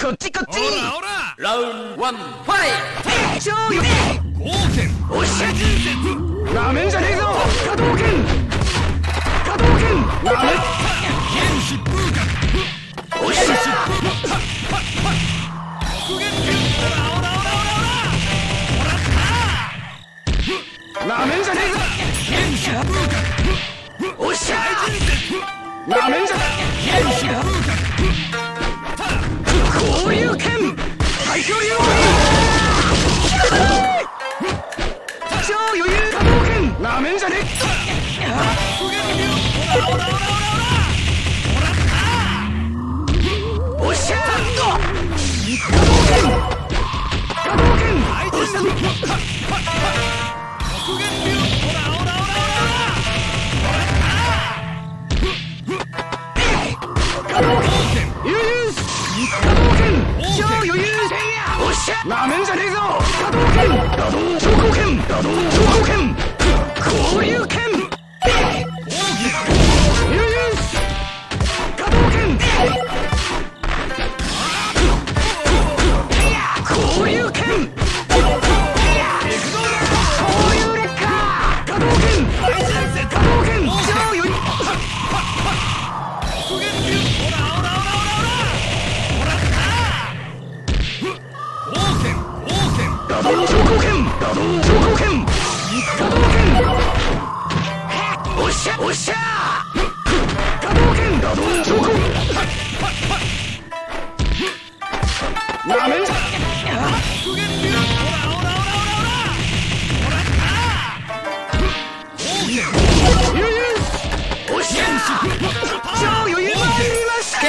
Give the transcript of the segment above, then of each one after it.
こっちこっち。オラオララウンドワン。ファイト。超よ冒険おっしゃ。人説なめんじゃねえぞ。波動拳波動拳なめ原子風格おっしゃ。極限拳オラオラオラオラなめんじゃねえぞ。原子風格おっしゃなめんじゃ原子風なめんじゃねえぞ波動拳打動超光拳打動超光拳しゃ超余裕参りました KO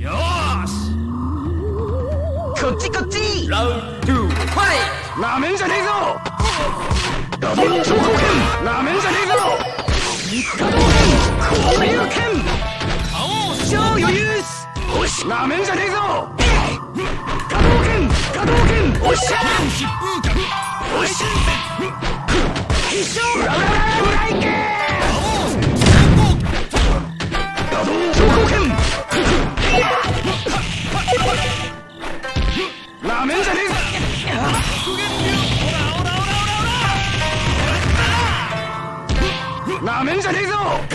よーしこっちこっちラウンじゃねえぞダブル超光剣なめんじゃねえぞ波動拳交流拳青超余裕おしなめんじゃねえぞ！波動拳波動拳おっしゃ原子風格おし必勝ラブラブライケダブル超光剣なめんじゃねえぞ！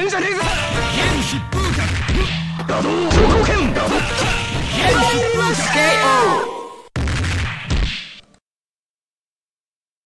めんじゃねえぞ。原子風剣